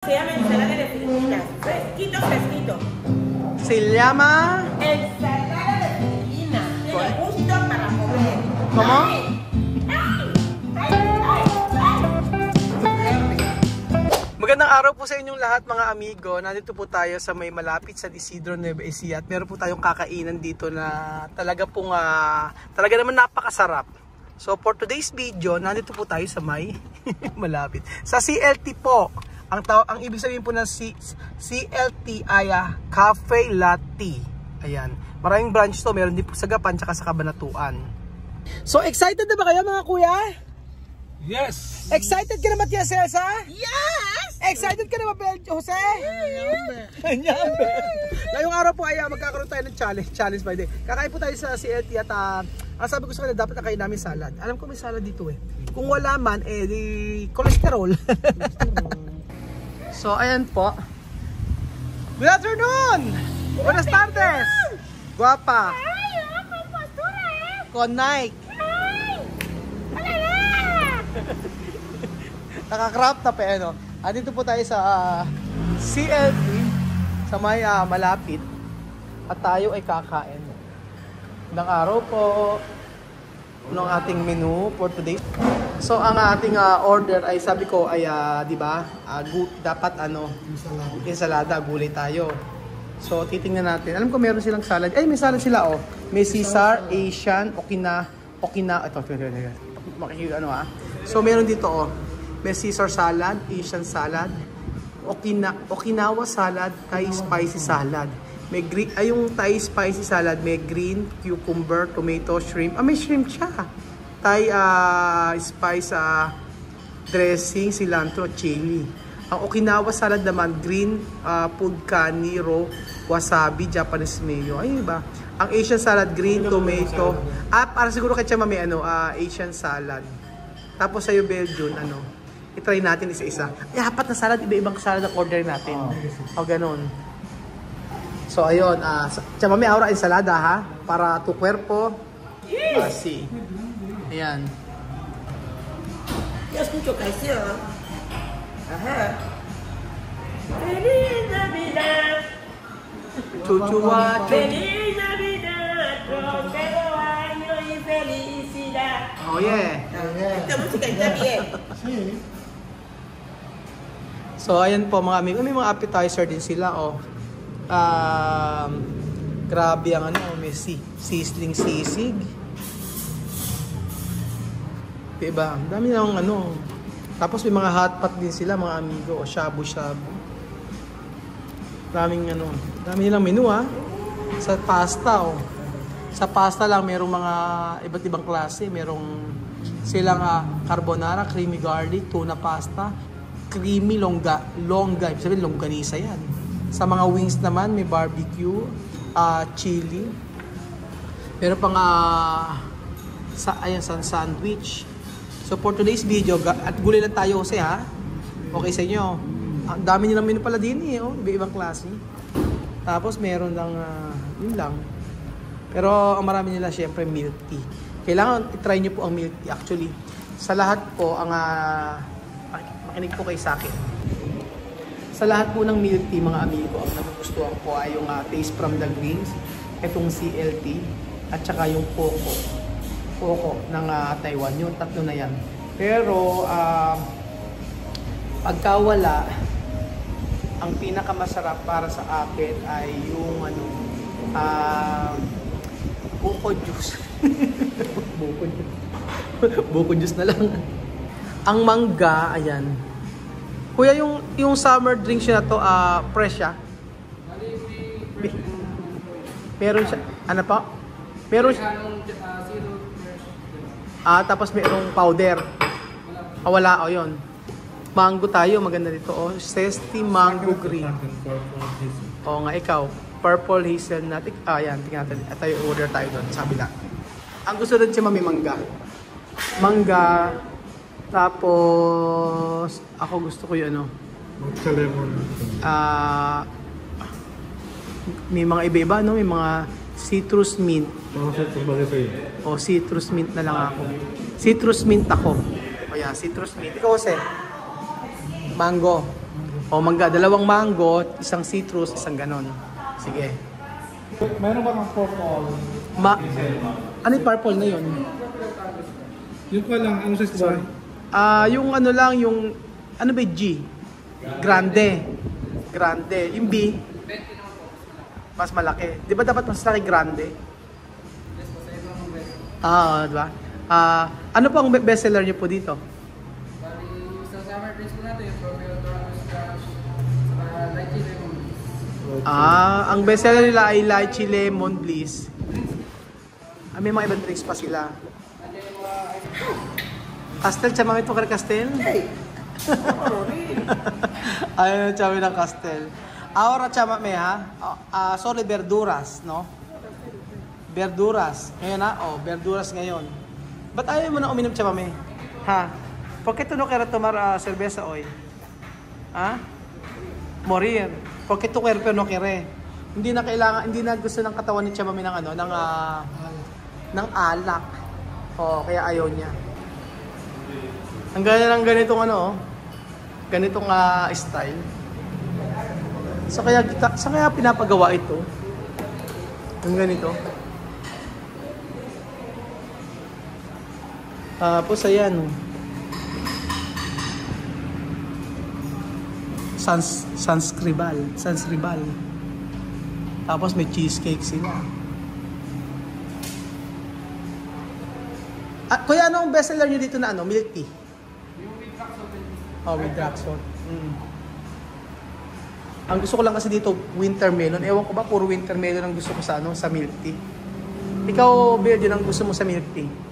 Se llama ensalada de Filipinas. Fresquito, fresquito. Se llama... Ensalada de Filipinas. Tiene gusto para comer. ¿Cómo? Magandang araw po sa inyong lahat mga amigo. Nandito po tayo sa may malapit sa Isidro Nueva Ecija at meron po tayong kakainan dito na talaga pong ah, talaga naman napakasarap. So for today's video, nandito po tayo sa may malapit. Sa CLT po. Ang taw ang ibig sabihin po ng C CLT ay ah, Cafe Latte. Ayan. Maraming branch to. Meron din po sa Gapan tsaka sa Kabanatuan. So excited na ba kayo mga kuya? Yes! Excited ka na ba, Tia Celsa? Yes! Excited ka na ba, Bel Jose? Nyambe. Ngayong araw po ay ah, magkakaroon tayo ng challenge. Challenge by day. Kakain po tayo sa CLT at ah, ang sabi ko sa kanila, dapat nakain namin salad. Alam ko may salad dito eh. Kung wala man, eh, di cholesterol. so, ayan po. Good afternoon! Buenas tardes! Guapa! Eh. Con Nike! Nakakrap na pa ano. Andito po tayo sa ah, CLT sa may ah, malapit at tayo ay kakain. Ng araw po ng ating menu for today. So ang ating ah, order ay sabi ko ay ah, 'di ba? Gu- dapat ano, ensalada, gulay tayo. So titingnan natin. Alam ko meron silang salad. Ay, may salad sila oh. May Caesar, Asian, Okina, Okina, ito, ito, ito, ito. Makikita ano ah. So meron dito oh. May Caesar salad, Asian salad, Okina, Okinawa salad, Thai spicy salad. May green, ay yung Thai spicy salad, may green, cucumber, tomato, shrimp. Ah, may shrimp siya. Thai ah, spice ah, dressing, cilantro, chili. Ang Okinawa salad naman, green, uh, pudkani, raw, wasabi, Japanese mayo. Ay, iba. Ang Asian salad, green, tomato. Ah, para siguro kay Chama may ano, ah, Asian salad. Tapos sa'yo, Belgian, ano, itry natin isa-isa. Ay, apat na salad, iba-ibang salad ang order natin. O, ganun. So, ayun, ah, uh, Chama may aura ensalada, ha? Para tu cuerpo. Ah, si. Ayan. Yo escucho canción. Ajá. Feliz Navidad. Chuchuwa. Feliz Navidad. Próspero año y felicidad. Oh, yeah. Esta música está bien. So, ayan po mga amigo. May mga appetizer din sila, oh. Um, grabe ang ano, may si sizzling sisig. Diba? Ang dami ng ano. Tapos may mga hot pot din sila, mga amigo, o shabu-shabu. Daming ano, dami nilang menu ah. Sa pasta, oh. Sa pasta lang, merong mga iba't ibang klase. Merong silang ah, carbonara, creamy garlic, tuna pasta, creamy longga, longga, ibig sabihin longganisa yan. Sa mga wings naman, may barbecue, ah, chili. Meron pang ah, sa ayan sa sandwich. So for today's video, at gulay lang tayo kasi ha. Okay sa inyo. Ang dami nilang menu pala din eh, oh. iba-ibang klase. Tapos meron lang, ah, yun lang. Pero ang marami nila syempre milk tea. Kailangan i-try nyo po ang milk tea. Actually, sa lahat po, ang mak- makinig po kay sa akin. Sa lahat po ng milk tea, mga amigo, ang nagugustuhan ko ay yung ah, Taste from the Greens, itong CLT, at saka yung Poco. Poco ng ah, Taiwan. Yung tatlo na yan. Pero, ah, pagka wala, ang pinakamasarap para sa akin ay yung ano, ah, buko juice. buko juice. buko juice na lang. Ang mangga, ayan. Kuya, yung yung summer drink siya na to, ah, fresh siya. Meron siya, ano pa? Meron siya. Ah, tapos mayroong powder. Ah, wala, o oh, yun. Mango tayo, maganda dito. Oh, Zesty Mango Green. Oo nga, ikaw. Purple hazelnut. Ah, yan. Tingnan natin. At tayo order tayo doon. Sabi lang. Ang gusto rin siya mami mangga. Mangga. Tapos, ako gusto ko yung ano. Sa lemon. Ah, may mga iba-iba, no? May mga citrus mint. Mga sa sabagay sa'yo. O citrus mint na lang ako. Citrus mint ako. O yan, citrus mint. Ikaw kasi? Mango. O mangga, dalawang mango, isang citrus, isang ganon. Sige. Meron ba ng purple? Ma ano yung purple na yun? Yung ko lang, ano sa ba? Ah, yung ano lang, yung ano ba yung G? Grande. Grande. Yung B, mas malaki. Di ba dapat mas laki grande? Ah, di ba? Ah, ano po ang be- bestseller niyo po dito? Bali, sa summer drinks po natin, yung Romeo Dorado Scratch, sa lychee lemon. Ah, ang bestseller nila ay lychee lemon bliss. Ah, may mga ibang drinks pa sila. Castel, chamamit mo ka Castel? Ayun, chami ng Castel. Ahora chamame ha. Ah, ah, sorry, verduras, no? Verduras. Ngayon ha? Oh, verduras ngayon. Ba't ayaw mo na uminom chamame? Ha? ¿Por qué tú no quieres tomar ah, cerveza hoy? Ha? Morir. ¿Por qué tu cuerpo no quiere? Hindi na kailangan, hindi na gusto ng katawan ni chamame ng ano, ng ah, ng alak. Oh, kaya ayaw niya. Ang ganda ng ganitong ano, oh. ganitong ah, style. So kaya kita, kaya pinapagawa ito? Yung ganito. Tapos ayan. oh. Sans sanskribal, sanskribal. Tapos may cheesecake sila. Ah, kuya, anong bestseller nyo dito na ano? Milk tea? Oh, with black salt. Mm. Ang gusto ko lang kasi dito, winter melon. Ewan ko ba, puro winter melon ang gusto ko sa ano, sa milk tea. Ikaw, Virgin, ang gusto mo sa milk tea?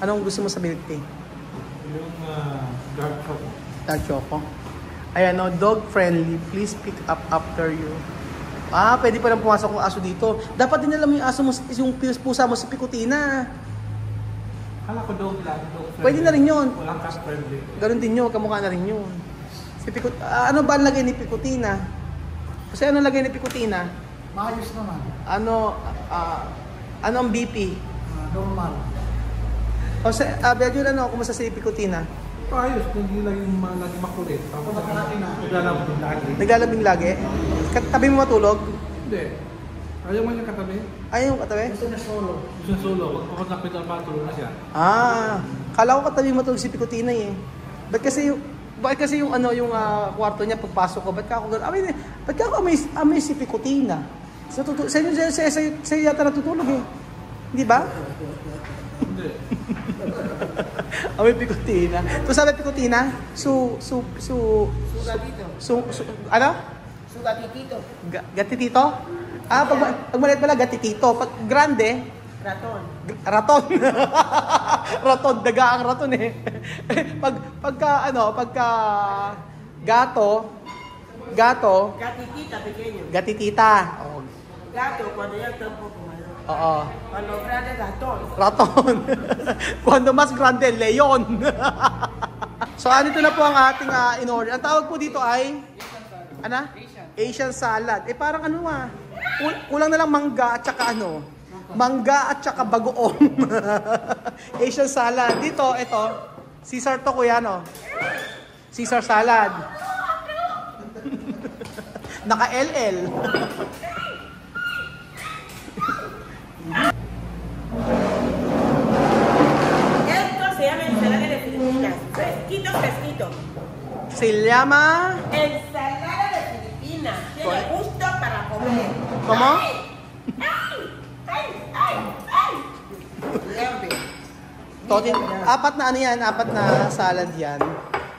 Anong gusto mo sa milk tea? Yung ah, dark choco. Dark choco. Ayan, no, dog friendly. Please pick up after you. Ah, pwede pa lang pumasok ng aso dito. Dapat din alam mo yung aso mo, yung pusa mo si Picotina. Kala ko dog lang. Dog friendly. Pwede na rin yun. Walang cat friendly. Ganon din yun, kamukha na rin yun. Si Picot, ah, ano ba ang lagay ni Picotina? Kasi ano lagay ni Picotina? Maayos naman. Ano, ah, ano ang BP? Ah, normal. O sa, ah, Belgian, ano, kumusta si Picotina? Ayos, hindi laging, ma- laging makulit. Tapos naglalabot yung lagi. Naglalabing lagi? Katabi mo matulog? Hindi. Ayaw mo niya katabi. Ayaw yung katabi? Gusto niya solo. Gusto niya solo. Ako nakita pa, tulog na siya. Ah, kala ko katabi matulog si Picotina eh. Ba't kasi yung, bakit kasi yung ano yung ah, kwarto niya pagpasok ko, ba't ka ako gano'n? I mean, ba't ka ako amaze, amaze si Picotina? Sa, tutu- sa inyo, sa, sa, sa, sa yata natutulog eh. Di ba? Amoy Picotina. To sabi Picotina, su, su, su, Suga dito. su, su, ano? Suga titito. Ga, gatitito? Ah, pag, pag maliit pala, gatitito. Pag grande, Raton. raton. raton, daga ang raton eh. pag, pagka, ano, pagka gato, gato, Gatitita pequeño. gatitita. Oh, Gato cuando ya está un poco. Oo. Cuando grande ratón. Raton. Cuando mas grande, leon. so, andito na po ang ating ah, in-order. Ang tawag po dito ay, ano? Asian salad. Eh, parang ano ah. kul- Kulang na lang mangga at saka ano. Mangga at saka bagoong. Asian salad. Dito, ito. Caesar to kuya, no? Caesar salad. Naka-LL. Se llama... Ensalada de Filipinas. Tiene ¿Cuál? gusto para comer. ¿Cómo? ¡Ay! ¡Ay! ¡Ay! ¡Ay! Totin, apat na ano yan, apat na salad yan.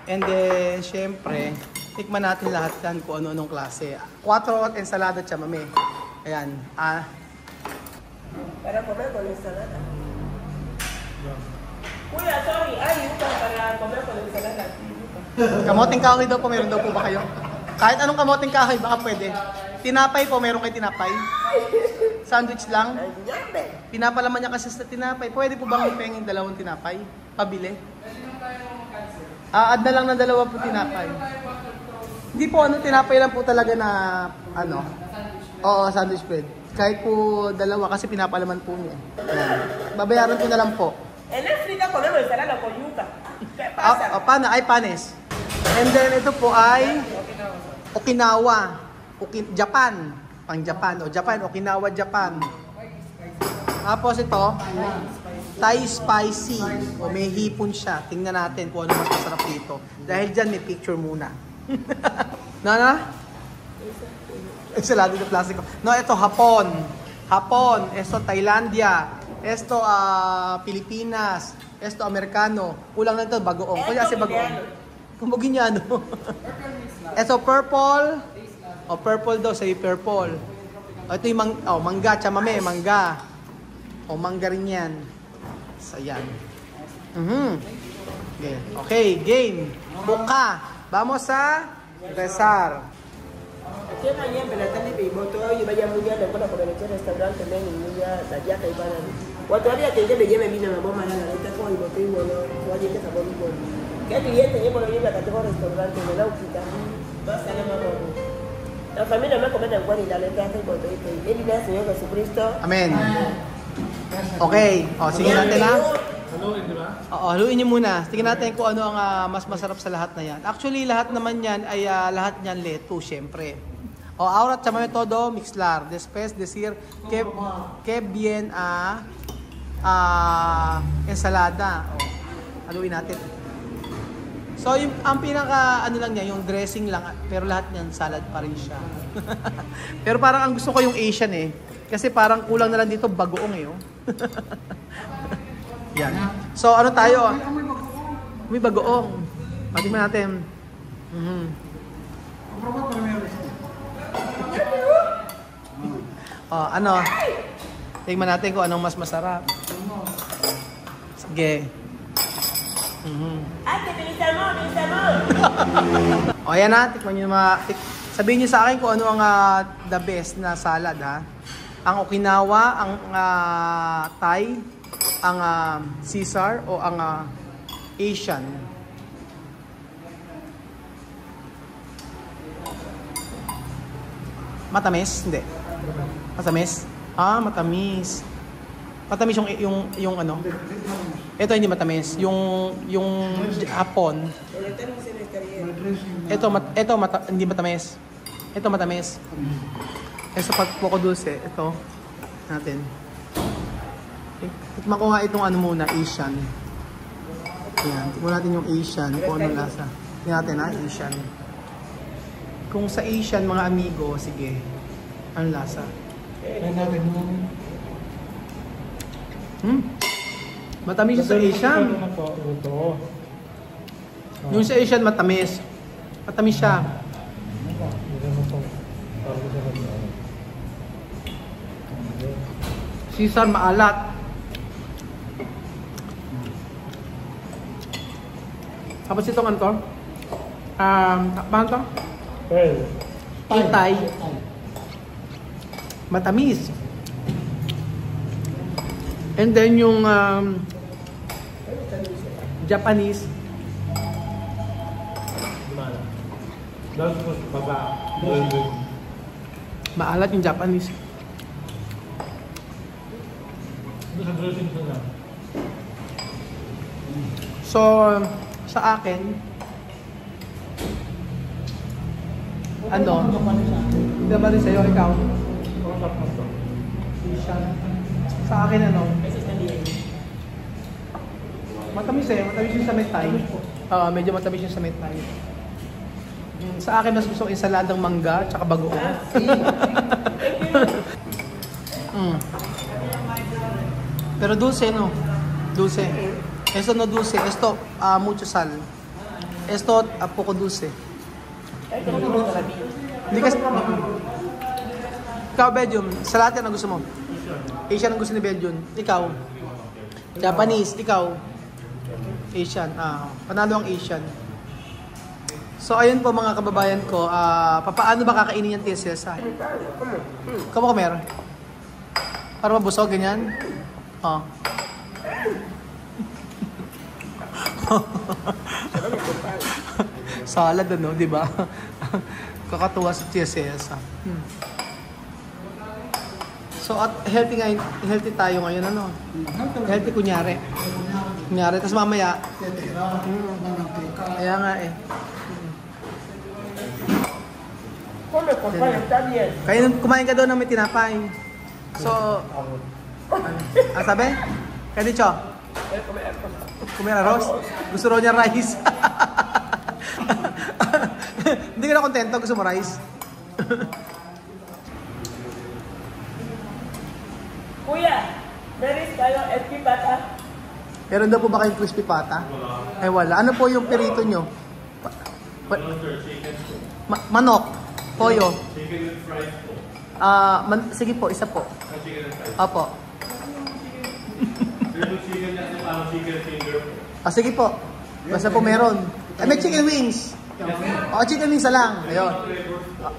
And then, syempre, tikman natin lahat yan kung ano-anong klase. Quattro at ensalada chamame. Ayan. Ah, Para comer con ensalada. Kuya, sorry. Ay, yuca para comer con ensalada. Kamoting kahoy daw po, meron daw po ba kayo? Kahit anong kamoting kahoy, baka pwede. Tinapay po, meron kayo tinapay? Sandwich lang? Pinapalaman niya kasi sa tinapay. Pwede po bang penging dalawang tinapay? Pabili? Ah, add na lang ng dalawa po tinapay. Hindi po, ano, tinapay lang po talaga na, ano, oo, sandwich bread. Kahit po dalawa kasi pinapalaman po niya. Ayan. Babayaran ko na lang po. En el frito comemos ensalada con yuca. ¿Qué Ah, pasa? ah, paano? Ay, panes. And then ito po ay Okinawa. Oki- Japan. Pang Japan. O Japan, Okinawa, Japan. Tapos ito, Thai spicy. O may hipon siya. Tingnan natin kung ano mas masarap dito. Dahil dyan may picture muna. Nana? Ensalada de plástico. No, ito Hapon. Hapon. Esto Thailandia. Esto ah, Pilipinas. Esto Amerikano. Kulang na ito bagoong. Kaya kasi bagoong. Kumbuginyano. Eto purple. O purple daw, say purple. O, ito yung mang, oh, mangga, chamame, mangga. O mangga rin yan. So yan. Mhm. Okay. okay, game. Buka. Vamos sa rezar. Aquí mañana en la tarde me voto y vaya muy bien, después por el restaurante también y muy bien, allá que iban a Cuando había que me lleve vino la bomba la neta con el botín, bueno, oye que sabor muy ¿Qué cliente yo por ahí la categoría restaurante de la Uquita? Vas a la familia me comenta en y la letra hace cuando dice, él y el Señor Jesucristo. Amen. Okay. O, sige natin ha. Haluin, di ba? Oo, haluin niyo muna. Tingnan natin kung ano ang ah, mas masarap sa lahat na yan. Actually, lahat naman yan ay ah, lahat niyan leto, syempre. O, ahora chamame todo mixlar. Después decir que, que bien a ah, ensalada. O, haluin natin. So, yung, ang pinaka, ano lang niya, yung dressing lang, pero lahat niyan salad pa rin siya. pero parang ang gusto ko yung Asian eh. Kasi parang kulang na lang dito bagoong eh. Oh. Yan. So, ano tayo? ah? May bagoong. Patingnan natin. Mhm. Oh, ano? Tingnan natin kung anong mas masarap. Sige. Mhm. ¡Ah, que feliz amor, feliz amor! O yan na, tikman nyo mga, tik- sabihin nyo sa akin kung ano ang ah, the best na salad ha. Ang Okinawa, ang ah, Thai, ang ah, Caesar o ang ah, Asian. Matamis? Hindi. Matamis? Ah, matamis. Matamis yung yung yung ano? Ito hindi matamis. Yung yung hapon, ito, mat, ito mata, hindi matamis. Ito matamis. Ito pag poco dulce, ito natin. Tikman ko itong ano muna, Asian. Yan, tikman natin yung Asian, kung anong lasa. Tingnan natin ha, Asian. Kung sa Asian, mga amigo, sige. Anong lasa? Kaya natin yung... Hmm? Matamis yung sa Asian. Ano po, ito. Yung sa Asian, matamis. Matamis siya. Ito ito. Caesar, maalat. Tapos itong ano to? Um, paano to? Well, Itay. Matamis. And then yung um, Japanese, maalat yung Japanese. So, sa akin, ano? Hindi ba rin sa'yo, ikaw? To. Asian. Sa akin, ano? Matamis eh. Matamis yung sa Thai. Oo, medyo matamis yung sa may Thai. Mm, Sa akin, mas gusto ko ensaladang mangga tsaka bagoong. mm. Pero dulce, no? Dulce. Esto no dulce. Esto, ah, mucho sal. Esto, ah, poco dulce. Hindi kasi... Ikaw, Belgium, sa lahat yan ang gusto mo? Asian ang gusto ni Belgium. Ikaw? Japanese, ikaw? Asian. Ah, panalo ang Asian. So, ayun po mga kababayan ko. Ah, papaano ba kakainin yung TSS? Kamu comer? Para mabusog, ganyan? Oh. Salad ano, di ba? Kakatuwa sa TSS. ah. Hmm. So at healthy nga, healthy tayo ngayon ano. Healthy kunyari. Kunyari, tapos mamaya, kaya nga eh. Come con pan, está bien. Kaya kumain ka doon ng may tinapay. So, ano, ah, sabi? Kaya Dicho, Voy a comer arroz. kumain arroz. Gusto raw niya rice. Hindi ka na kontento, gusto mo rice? meron kayo FP bata? Meron daw po ba kayong crispy pata? Ay wala. Ano po yung perito nyo? Pa- pa- Ma- manok. Poyo. Chicken and fries po. Ah, man- sige po, isa po. Chicken and fries. Opo. Chicken na yung parang chicken finger po. Ah, sige po. Basta po meron. Eh, may chicken wings. O, chicken wings na lang. Ayun.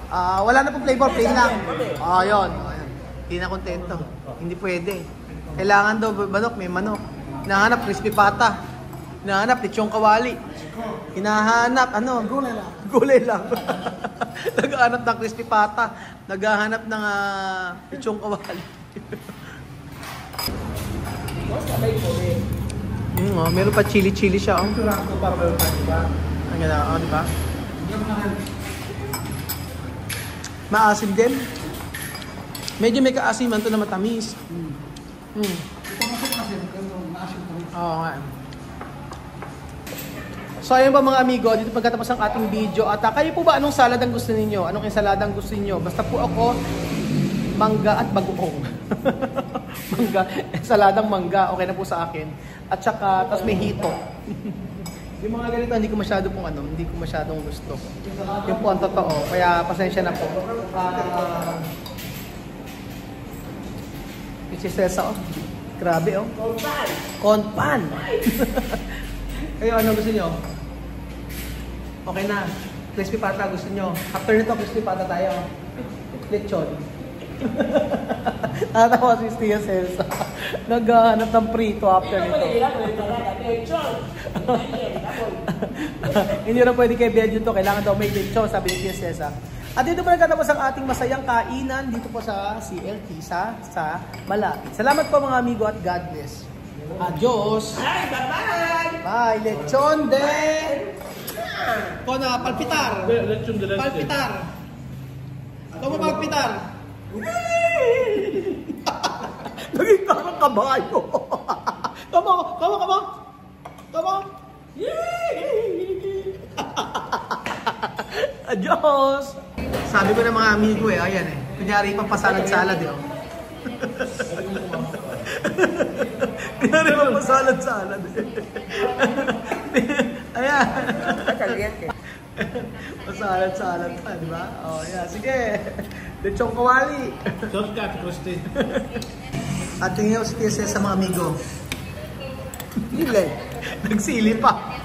Ah, wala na pong flavor, plain lang. Ah, ayun. Ayun. Hindi na kontento. Hindi pwede. Kailangan daw manok, may manok. Hinahanap crispy pata. Hinahanap lechong kawali. Hinahanap ano? Gulay lang. Gulay lang. Naghahanap ng crispy pata. Naghahanap ng ah, lechong kawali. Mm, oh, meron pa chili-chili siya. Oh. Ito ko para meron di ba? Ang ganda, oh, di ba? Maasim din. Medyo may kaasiman to na matamis. Mm. Ito kasi kasi, maasim ko. Oo nga. So ayun ba mga amigo, dito pagkatapos ang ating video. At ah, kayo po ba anong salad ang gusto ninyo? Anong ensalada ang gusto ninyo? Basta po ako, mangga at bagoong. mangga, ensaladang mangga, okay na po sa akin. At saka, tapos may hito. yung mga ganito, hindi ko masyado pong ano, hindi ko masyadong gusto. Yung po ang totoo, kaya pasensya na po. Sesa, oh. Grabe, oh. Con pan. Konpan. Kayo, ano gusto nyo? Okay na. Crispy pata gusto nyo. After nito, crispy pata tayo. Lechon. Natawa si Stia Celsa. Naghahanap ng prito after nito. Hindi na pwede kay Biagyo to. Kailangan daw may lechon, sabi ni Tia Celsa. At dito po nagtatapos ang ating masayang kainan dito po sa CLT sa, sa Malapit. Salamat po mga amigo at God bless. Adios! Ay, bye-bye. Bye! Lechon de... Ko na, palpitar! Lechon de. Palpitar! Ikaw mo palpitar! Naging parang kabayo! Kama, kama, kama! Kama! Adios! Sabi ko ng mga amigo eh, ayan eh. Kunyari pang pasalad-salad eh. oh. Kunyari pang pasalad-salad eh. ayan. Caliente. Pasalad-salad pa, di ba? O, oh, yeah. Sige. Lechong kawali. Shortcut, Christy. At tingin ko si TSS sa mga amigo. Dile. Nagsili pa.